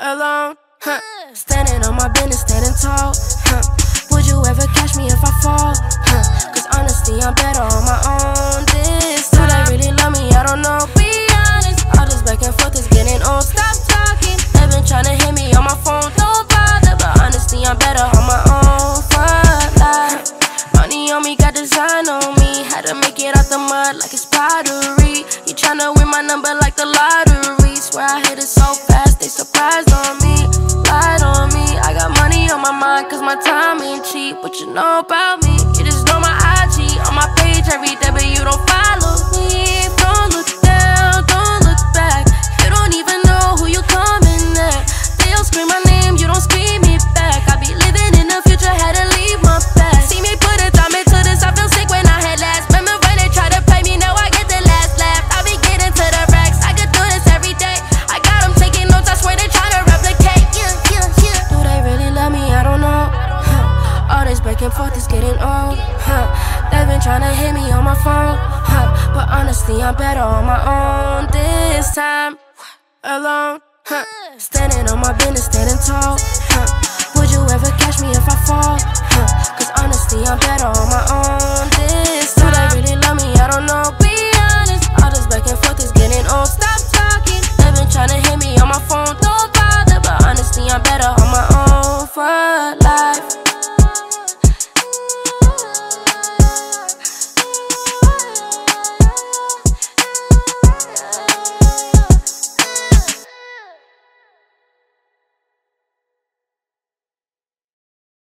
Alone, huh? Standing on my business, standing tall, huh? Would you ever catch me if I fall, huh? Cause honestly, I'm better on my own this time. Do they really love me? I don't know. Be honest, all this back and forth is getting old. Stop talking. They've been trying to hit me on my phone, don't bother. But honestly, I'm better on my own. Fuck life. Money on me, got design on me. Had to make it out the mud like it's pottery. My time ain't cheap. What you know about me? You just know my IG on my page every day, but you don't follow back and forth is getting old. Huh. They've been trying to hit me on my phone. Huh. But honestly, I'm better on my own this time. Alone. Huh. Standing on my business, standing tall. Huh. Would you ever catch me if I fall? Huh. Cause honestly, I'm better on my own this time. Do they really love me? I don't know. Be honest. All this back and forth is getting old. Stop talking. They've been trying to hit me on my phone. Don't bother. But honestly, I'm better on my own for life.